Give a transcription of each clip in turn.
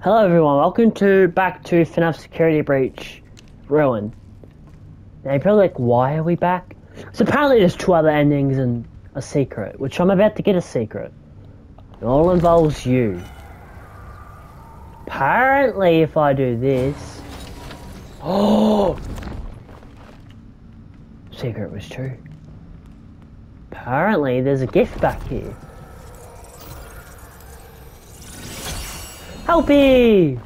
Hello everyone, welcome to back to FNAF Security Breach Ruin. Now you're probably like, why are we back? So apparently there's two other endings and a secret, which I'm about to get a secret. It all involves you. Apparently if I do this... Oh! Secret was true. Apparently there's a gift back here. Help me!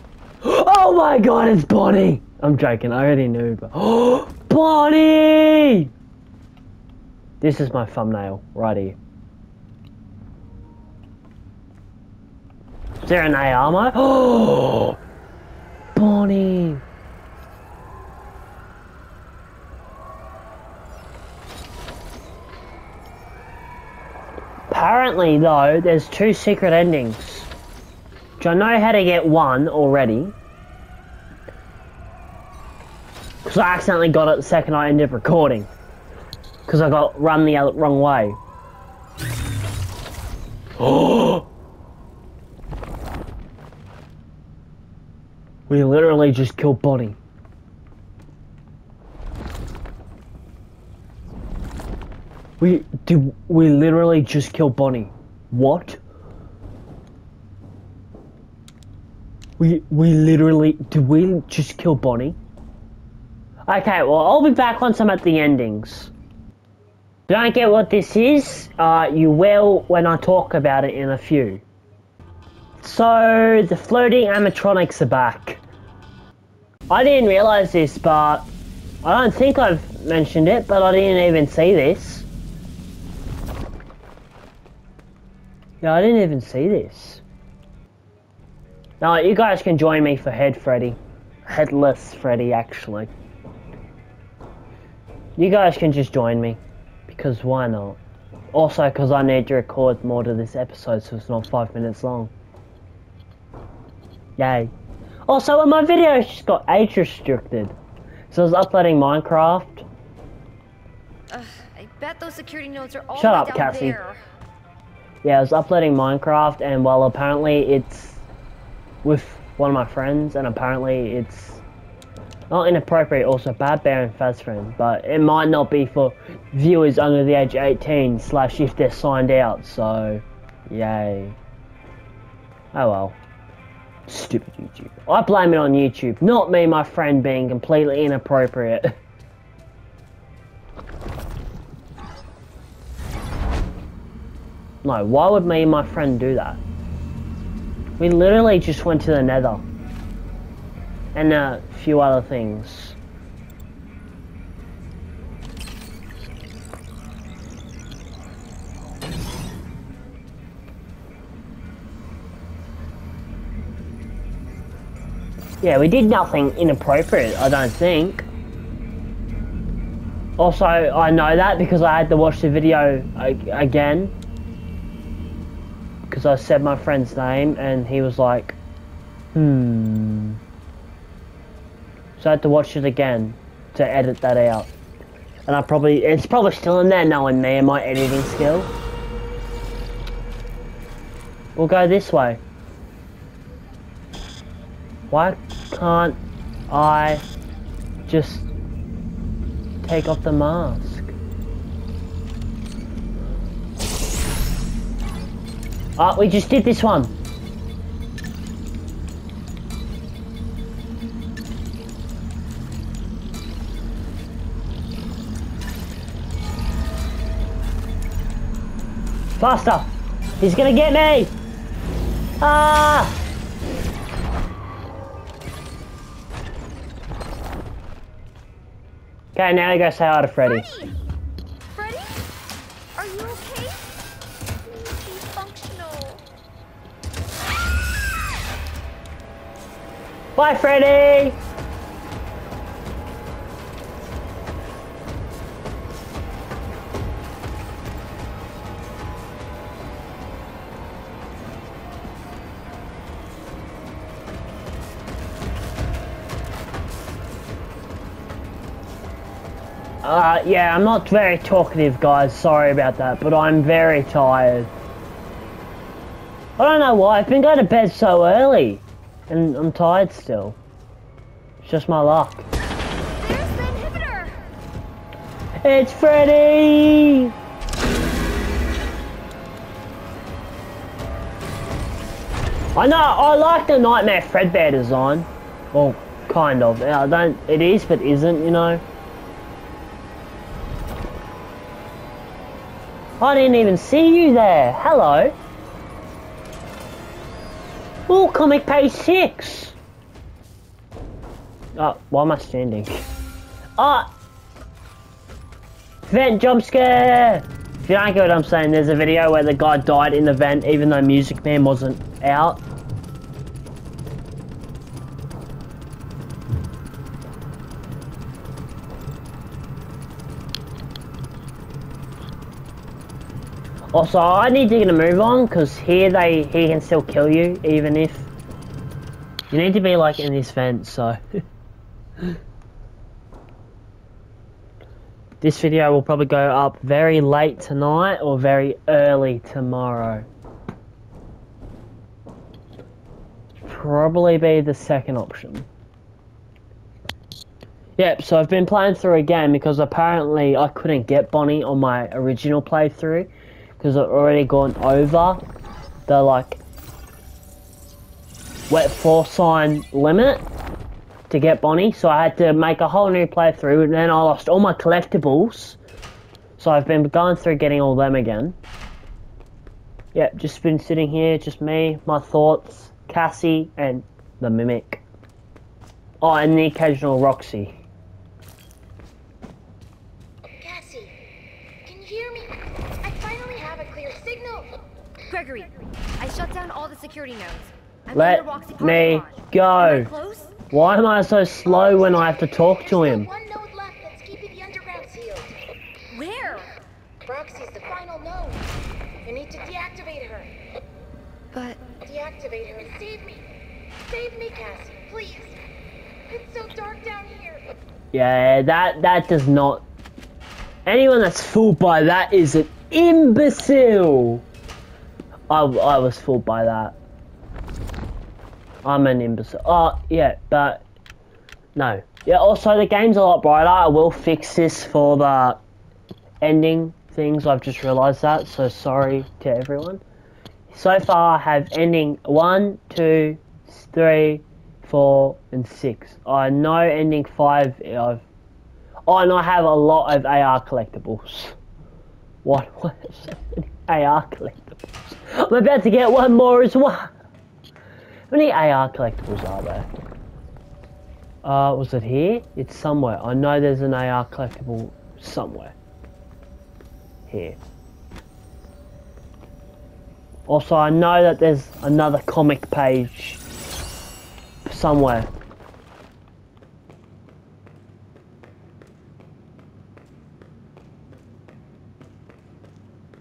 Oh my god, it's Bonnie! I'm joking, I already knew, but... Oh, Bonnie! This is my thumbnail, right here. Is there an AR Oh! Bonnie! Apparently, though, there's two secret endings. Do I know how to get one already? Because I accidentally got it the second I ended up recording. Because I got run the wrong way. Oh! we literally just killed Bonnie. We did. We literally just killed Bonnie. What? We we literally did we just kill Bonnie? Okay, well I'll be back once I'm at the endings. Don't get what this is, uh, you will when I talk about it in a few. So, the floating animatronics are back. I didn't realise this, but I don't think I've mentioned it, but I didn't even see this. Yeah, I didn't even see this. Now, you guys can join me for Head Freddy. Headless Freddy, actually. You guys can just join me. Because why not? Also, because I need to record more to this episode so it's not five minutes long. Yay. Also, my video just got age restricted. So I was uploading Minecraft. Uh, I bet those security notes are all Shut up, Cassie. There. Yeah, I was uploading Minecraft and well apparently it's with one of my friends, and apparently it's not inappropriate, also bad bear and fast friends, but it might not be for viewers under the age 18 slash if they're signed out, so yay. Oh well. Stupid YouTube. I blame it on YouTube, not me my friend being completely inappropriate. no, why would me and my friend do that? We literally just went to the nether. And a few other things. Yeah, we did nothing inappropriate, I don't think. Also, I know that because I had to watch the video again because I said my friend's name and he was like, hmm. So I had to watch it again to edit that out. And I probably, it's probably still in there knowing me and my editing skill. We'll go this way. Why can't I just take off the mask? Oh, we just did this one. Faster! He's gonna get me! Ah! Okay, now you go say hi to Freddy. Freddy! Freddy? Bye, Freddy! Uh, yeah, I'm not very talkative, guys. Sorry about that, but I'm very tired. I don't know why. I've been going to bed so early. And I'm tired still. It's just my luck. There's the inhibitor! It's Freddy! I know, I like the Nightmare Fredbear design. Well, kind of. I don't, it is, but isn't, you know. I didn't even see you there. Hello. Oh, comic page six. Oh, why am I standing? Ah! Vent jump scare! If you don't get what I'm saying, there's a video where the guy died in the vent even though Music Man wasn't out. Oh, also, I need to get a move on because here they he can still kill you even if you need to be like in this vent. So this video will probably go up very late tonight or very early tomorrow. Probably be the second option. Yep, so I've been playing through again because apparently I couldn't get Bonnie on my original playthrough because I've already gone over the like wet floor sign limit to get Bonnie, so I had to make a whole new playthrough, and then I lost all my collectibles. So I've been going through getting all them again. Yep, just been sitting here, just me, my thoughts, Cassie, and the Mimic. Oh, and the occasional Roxy. Cassie, can you hear me? I finally have a clear signal. Gregory, I shut down all the security nodes. I'm Let in the Roxy me parking go. lot. Am I close? Why am I so slow oh, when I have to talk to him? still one node left that's keeping the. Where? Roxy's the final node. You need to deactivate her. But Deactivate her and save me. Save me, Cassie, please. It's so dark down here. Yeah, that that does not. Anyone that's fooled by that is an imbecile. I I was fooled by that. I'm an imbecile. Oh yeah, but no. Yeah. Also, the game's a lot brighter. I will fix this for the ending things. I've just realised that. So sorry to everyone. So far, I have ending one, two, three, four, and six. I know ending five. I've Oh, and I have a lot of AR collectibles. What? What? AR collectibles. I'm about to get one more as well. How many AR collectibles are there? Uh, was it here? It's somewhere. I know there's an AR collectible somewhere. Here. Also, I know that there's another comic page somewhere.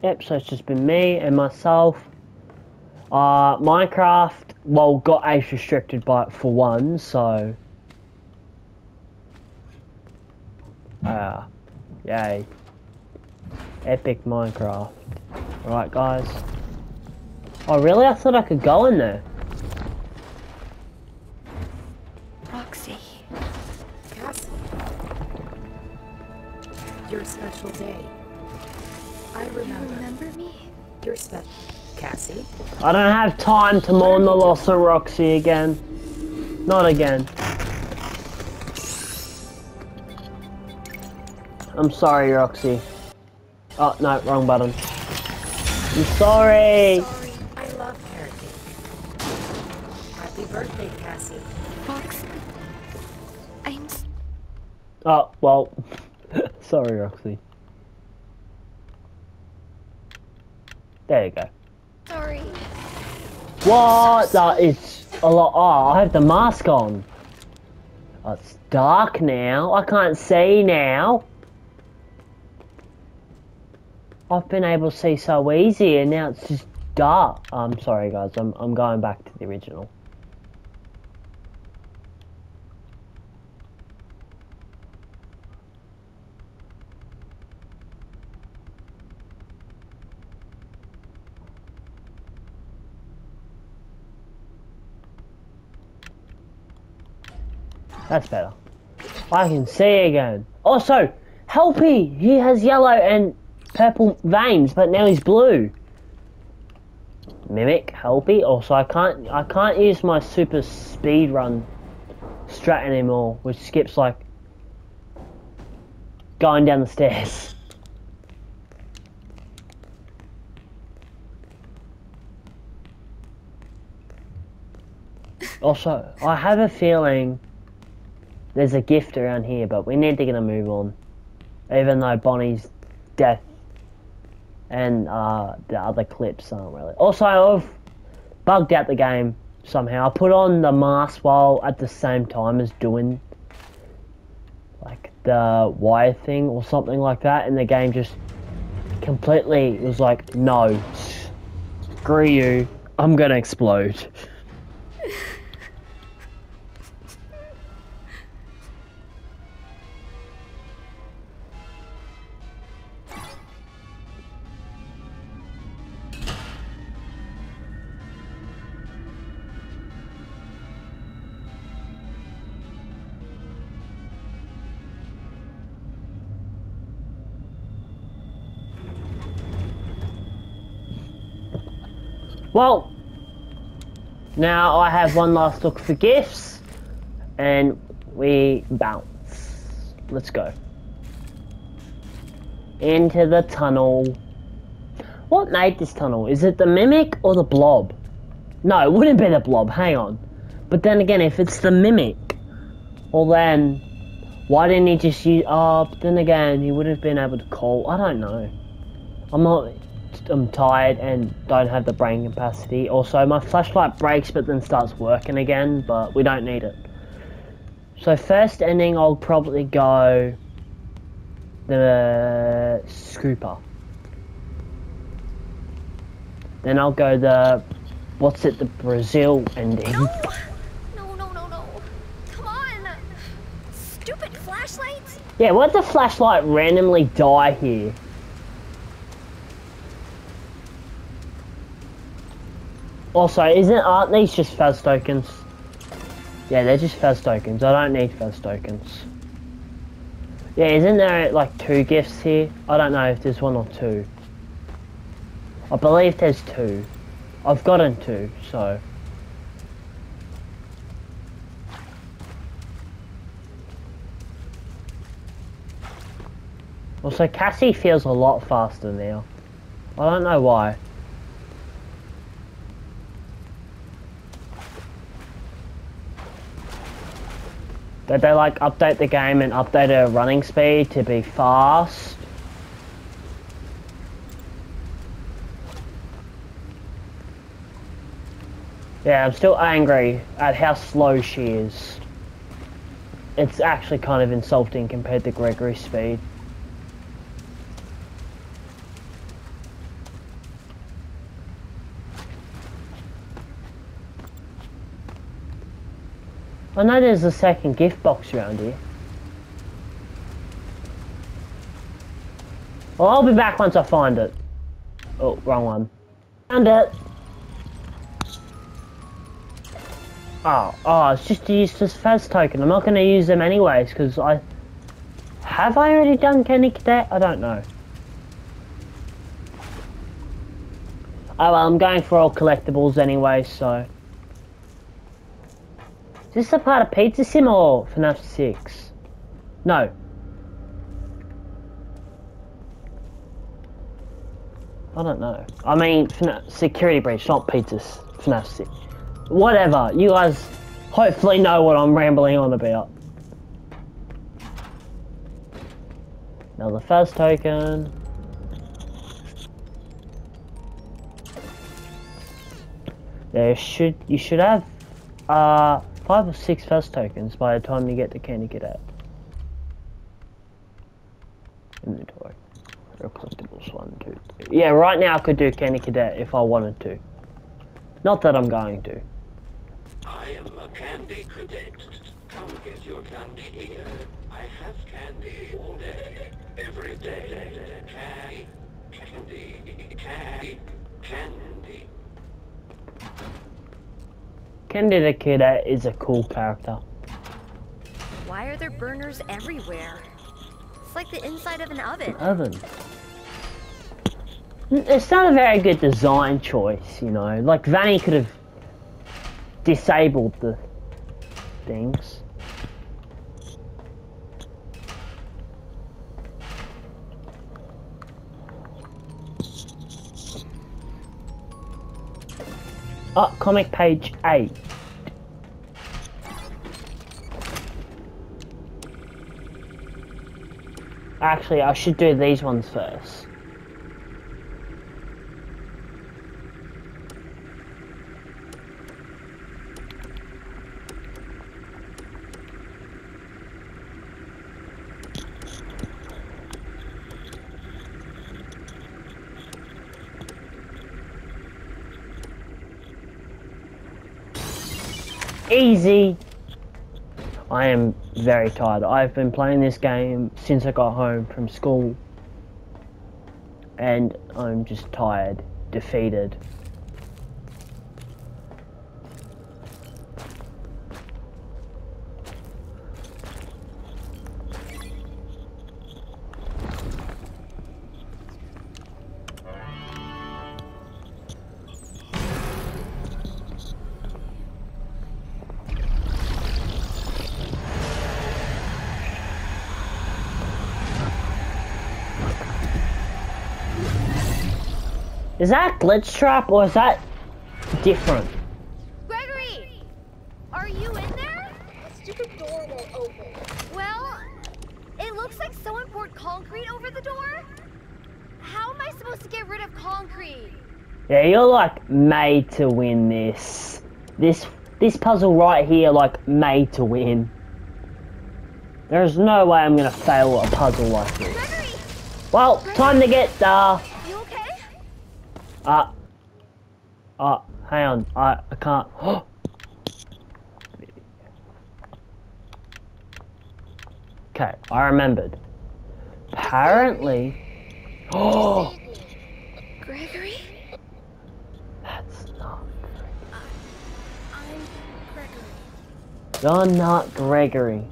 Yep, so it's just been me and myself. Uh, Minecraft, well, got age restricted by it for one, so. Ah, yay. Epic Minecraft. Alright, guys. Oh, really? I thought I could go in there. Remember. Remember me? Your special. Cassie. I don't have time to mourn the loss of Roxy again. Not again. I'm sorry, Roxy. Oh, no, wrong button. I'm sorry. Sorry, I love parenting. Happy birthday, Cassie. Roxy. I'm. Oh, well. sorry, Roxy. There you go. Sorry. What? That is a lot. Oh, I have the mask on. Oh, it's dark now. I can't see now. I've been able to see so easy, and now it's just dark. I'm sorry, guys. I'm I'm going back to the original. That's better. I can see again. Also, Helpy! He has yellow and purple veins, but now he's blue. Mimic, Helpy. Also, I can't I can't use my super speed run strat anymore, which skips like going down the stairs. Also, I have a feeling there's a gift around here, but we need to get a move on. Even though Bonnie's death and uh, the other clips aren't really. Also, I've bugged out the game somehow. I put on the mask while at the same time as doing like the wire thing or something like that, and the game just completely was like, no, screw you, I'm gonna explode. Well, now I have one last look for gifts, and we bounce. Let's go. Into the tunnel. What made this tunnel? Is it the Mimic or the Blob? No, it wouldn't be the Blob, hang on. But then again, if it's the Mimic, well then, why didn't he just use... Oh, then again, he would have been able to call... I don't know. I'm not... I'm tired and don't have the brain capacity. Also, my flashlight breaks but then starts working again, but we don't need it. So first ending, I'll probably go the Scooper. Then I'll go the, what's it, the Brazil ending. No! No, no, no, no. Come on! Stupid flashlights! Yeah, why'd the flashlight randomly die here? Also, isn't aren't these just Faz tokens? Yeah, they're just Faz tokens. I don't need Faz tokens. Yeah, isn't there like two gifts here? I don't know if there's one or two. I believe there's two. I've gotten two, so. Also, Cassie feels a lot faster now. I don't know why. Did they like update the game and update her running speed to be fast? Yeah, I'm still angry at how slow she is. It's actually kind of insulting compared to Gregory's speed. I know there's a second gift box around here. Well, I'll be back once I find it. Oh, wrong one. Found it. Oh, oh, it's just a useless Faz token. I'm not going to use them anyways, because I... Have I already done Candy Cadet? I don't know. Oh well, I'm going for all collectibles anyway, so... Is this a part of Pizza Sim or FNAF 6? No. I don't know. I mean, FNAF, Security Breach, not Pizzas. FNAF 6. Whatever. You guys hopefully know what I'm rambling on about. Now the first token. There should you should have uh five or six Faz tokens by the time you get to Candy Cadet. Inventory. Collectibles one, two, three. Yeah, right now I could do Candy Cadet if I wanted to. Not that I'm going to. I am a candy cadet. Come get your candy here. I have candy all day, every day. Candy, candy, candy, candy. The Cadet is a cool character. Why are there burners everywhere? It's like the inside of an oven. Oven. It's not a very good design choice, you know. Like Vanny could have disabled the things. Oh, comic page 8. Actually, I should do these ones first. Easy. I am very tired. I've been playing this game since I got home from school. And I'm just tired, defeated. Is that Glitchtrap or is that different? Gregory! Are you in there? The stupid door won't open. Well, it looks like someone poured concrete over the door. How am I supposed to get rid of concrete? Yeah, you're like made to win this. This this puzzle right here, like made to win. There's no way I'm gonna fail a puzzle like this. Gregory! Well, time to get uh You okay? Uh uh hang on, I I can't Okay, I remembered. Apparently Oh Gregory? that's not I'm Gregory. You're not Gregory.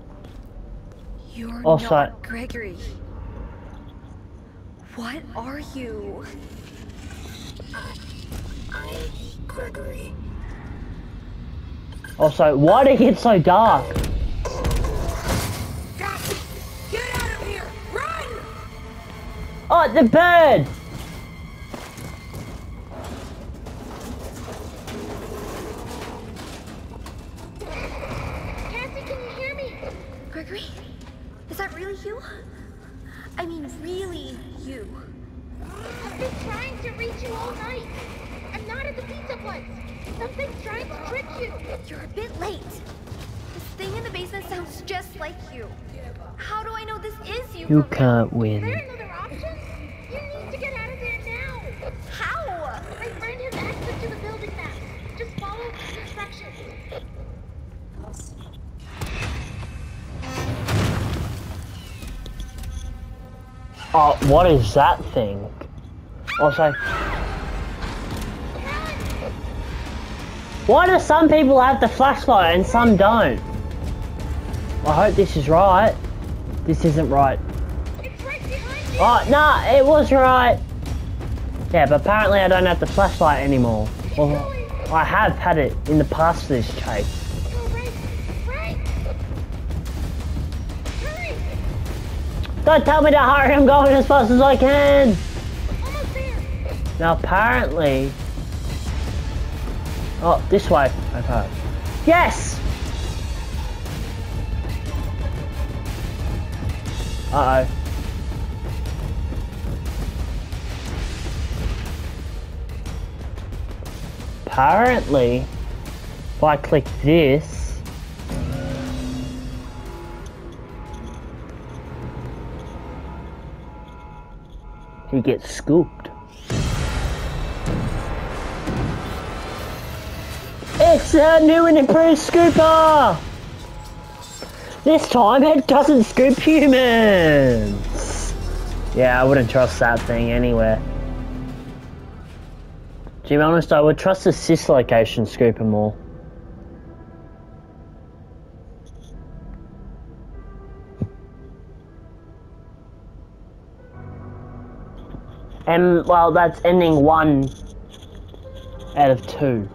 You're Also- not Gregory. What are you? I'm Gregory. Also, why did it get so dark? Get out of here! Run! Oh, the bird! Cassie, can you hear me? Gregory? Is that really you? I mean, really you. I've been trying to reach you all night. I'm not at the pizza place. Something's trying to trick you. You're a bit late. This thing in the basement sounds just like you. How do I know this is you? You can't win. You need to get out of there now. How? My friend has access to the building map. Just follow the instructions. Oh, what is that thing? Also, why do some people have the flashlight and some don't? I hope this is right. This isn't right. Right. Oh, nah, it was right. Yeah, but apparently I don't have the flashlight anymore. Well, I have had it in the past for this chase. Don't tell me to hurry, I'm going as fast as I can. Now apparently... Oh, this way. Okay. Yes! Apparently, if I click this... He gets scooped. It's a new and improved scooper! This time it doesn't scoop humans! Yeah, I wouldn't trust that thing anywhere. To be honest, I would trust the sis location scooper more. And, well, that's ending one out of two.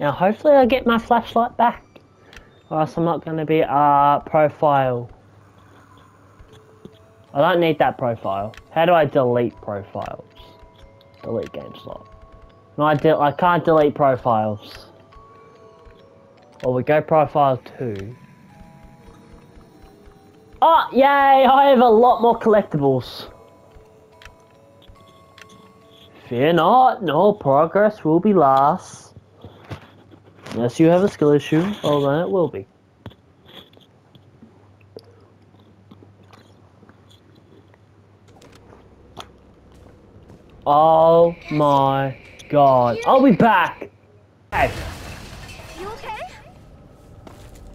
Now, hopefully I get my flashlight back. I'm not going to be, uh, profile. I don't need that profile. How do I delete profiles? Delete game slot. No, I, de I can't delete profiles. Well, we go profile 2. Oh, yay! I have a lot more collectibles. Fear not, no progress will be lost. Unless you have a skill issue, well then it will be. Oh my god. I'll be back! Hey. You okay?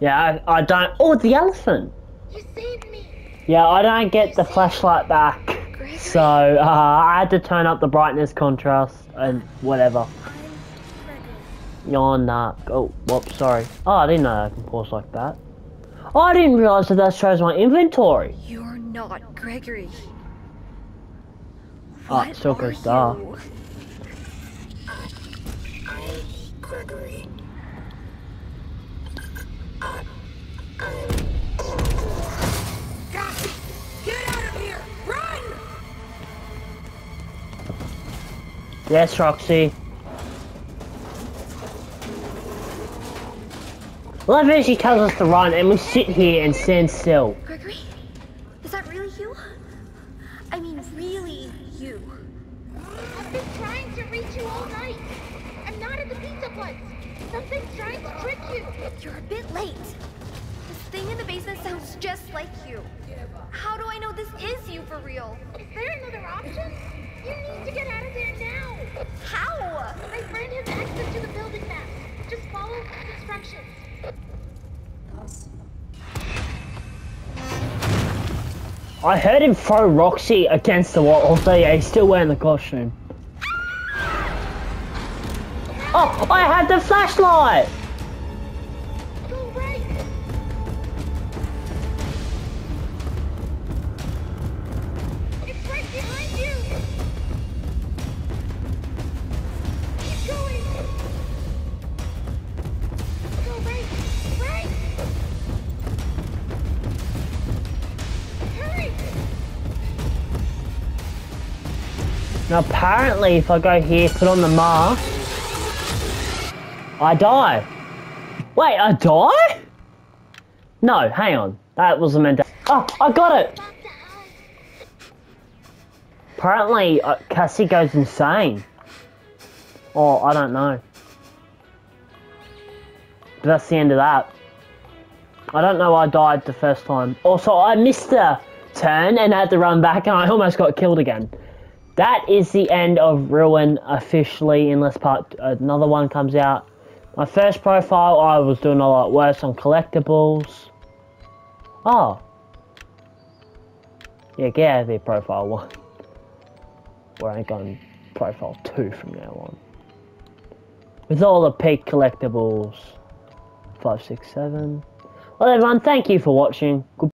Yeah, I, I don't. Oh, the elephant! You saved me. Yeah, I don't get the flashlight back. Gregory, So, uh, I had to turn up the brightness contrast and whatever. I'm not. Oh, whoops, sorry. Oh, I didn't know I can pause like that. Oh, I didn't realize that that shows my inventory. You're not Gregory. Oh, What are goes dark. you? Gregory. Got it! Get out of here! Run! Yes, Roxy. Love it she tells us to run and we sit here and stand still. I heard him throw Roxy against the wall. Also, yeah, he's still wearing the costume. Oh, I had the flashlight! Apparently, if I go here, put on the mask, I die. Wait, I die? No, hang on. That wasn't meant to. Oh, I got it! Apparently, uh, Cassie goes insane. Oh, I don't know. But that's the end of that. I don't know why I died the first time. Also, I missed the turn and had to run back and I almost got killed again. That is the end of Ruin officially, unless part another one comes out. My first profile, I was doing a lot worse on collectibles. Oh. Yeah, get out of here, profile one. We're only going profile two from now on. With all the peak collectibles. Five, six, seven. Well, everyone, thank you for watching. Good